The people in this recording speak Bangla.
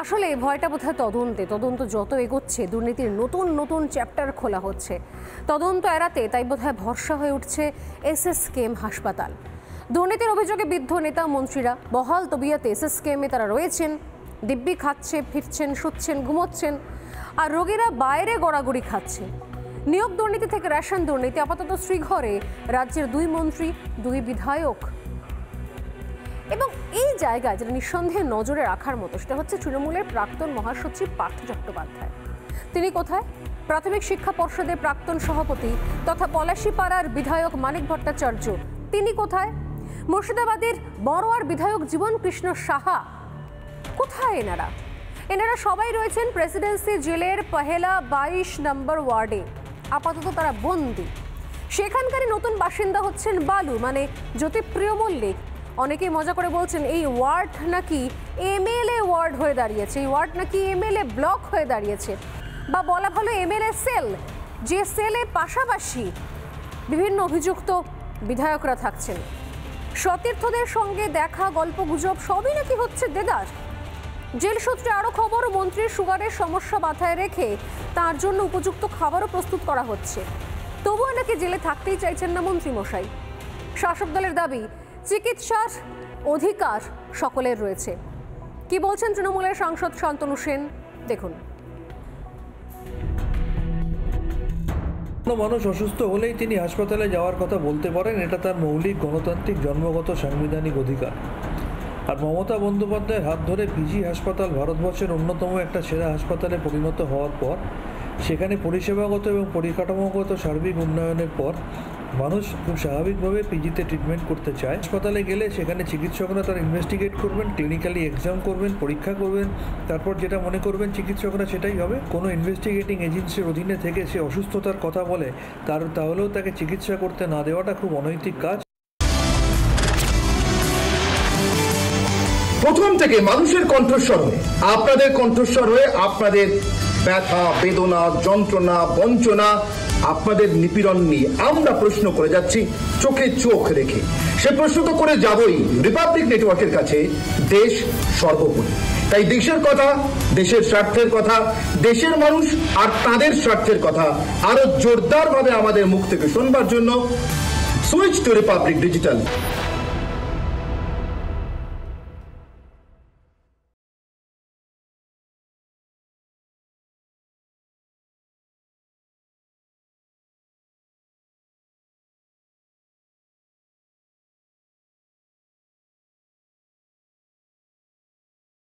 আসলে ভয়টা বোধহয় তদন্তে। তদন্ত যত এগোচ্ছে, দুর্নীতির নতুন নতুন চ্যাপ্টার খোলা হচ্ছে। তদন্ত এড়াতে তাই বোধহয় ভরসা হয়ে উঠছে এস এস এসএসকেএম হাসপাতাল। দুর্নীতির অভিযোগে বিদ্ধ নেতা মন্ত্রীরা, বহাল তবিয়াতে এস এস এসএসকেএমে তারা রয়েছেন। দিব্যি খাচ্ছে, ফিরছেন, শুচ্ছেন, ঘুমোচ্ছেন, আর রোগীরা বাইরে গড়াগড়ি খাচ্ছে। নিয়োগ দুর্নীতি থেকে রেশন দুর্নীতি আপাতত শ্রীঘরে। রাজ্যের দুই মন্ত্রী, দুই বিধায়ক এবং এই জায়গায় যেটা নিঃসন্দেহে নজরে রাখার মতো, সেটা হচ্ছে তৃণমূলের প্রাক্তন মহাসচিব পার্থ চট্টোপাধ্যায়। তিনি কোথায়? প্রাথমিক শিক্ষা পর্ষদের প্রাক্তন সভাপতি তথা পলাশীপাড়ার বিধায়ক মানিক ভট্টাচার্য। তিনি কোথায়? মুর্শিদাবাদের বড়োয়ার বিধায়ক জীবন কৃষ্ণ সাহা। কোথায় এনারা? এনারা সবাই রয়েছেন প্রেসিডেন্সি জেলের পহেলা বাইশ নম্বর ওয়ার্ডে। আপাতত তারা বন্দি। সেখানকারই নতুন বাসিন্দা হচ্ছেন বালু মানে জ্যোতিপ্রিয় মল্লিক। অনেকেই মজা করে বলছেন, এই ওয়ার্ড নাকি এমএলএ ওয়ার্ড হয়ে দাঁড়িয়েছে। এই ওয়ার্ড নাকি এমএলএ ব্লক হয়ে দাঁড়িয়েছে। বা বলা ভালো এমএলএ সেল, যে সেলে পাশাপাশি বিভিন্ন অভিযুক্ত বিধায়করা থাকছেন। সতীর্থদের সঙ্গে দেখা, গল্প গুজব, সবই নাকি হচ্ছে দেদার। জেল সূত্রে আরও খবর, মন্ত্রীর সুগারের সমস্যা মাথায় রেখে তার জন্য উপযুক্ত খাবারও প্রস্তুত করা হচ্ছে। তবুও নাকি জেলে থাকতেই চাইছেন না মন্ত্রী মশাই শাসক দলের দাবি চিকিৎসার অধিকার সকলের রয়েছে। কি বলছেন তৃণমূলের সাংসদ শান্তনু সেন? দেখুন। কোনো মানুষ অসুস্থ হলেই তিনি হাসপাতালে যাওয়ার কথা বলতে পারেন, এটা তার মৌলিক গণতান্ত্রিক জন্মগত সাংবিধানিক অধিকার। আর মমতা বন্দ্যোপাধ্যায়ের হাত ধরে পিজি হাসপাতাল ভারতবর্ষের অন্যতম একটা সেরা হাসপাতালে পরিণত হওয়ার পর, সেখানে পরিষেবাগত এবং পরিকাঠামোগত সার্বিক উন্নয়নের পর মানুষ খুব স্বাভাবিকভাবে পিজিতে ট্রিটমেন্ট করতে চায়। হাসপাতালে গেলে সেখানে চিকিৎসকরা তার ইনভেস্টিগেট করবেন ক্লিনিক্যালি এক্সাম করবেন, পরীক্ষা করবেন, তারপর যেটা মনে করবেন চিকিৎসকরা সেটাই হবে। কোনো ইনভেস্টিগেটিং এজেন্সির অধীনে থেকে সে অসুস্থতার কথা বলে, তার তাহলেও তাকে চিকিৎসা করতে না দেওয়াটা খুব অনৈতিক কাজ। প্রথম থেকে মানুষের কণ্ঠস্বর হয়ে, আপনাদের কণ্ঠস্বর হয়ে আপনাদের ব্যথা, বেদনা, যন্ত্রণা, বঞ্চনা আপনাদের নিপীড়ন নিয়ে আমরা প্রশ্ন করে যাচ্ছি, চোখে চোখ রেখে। সে প্রশ্ন তো করে যাবই। রিপাবলিক নেটওয়ার্কের কাছে দেশ সর্বোপরি। তাই দেশের কথা, দেশের স্বার্থের কথা, দেশের মানুষ আর তাদের স্বার্থের কথা আরও জোরদারভাবে আমাদের মুখ থেকে শুনবার জন্য সুইচ টু রিপাবলিক ডিজিটাল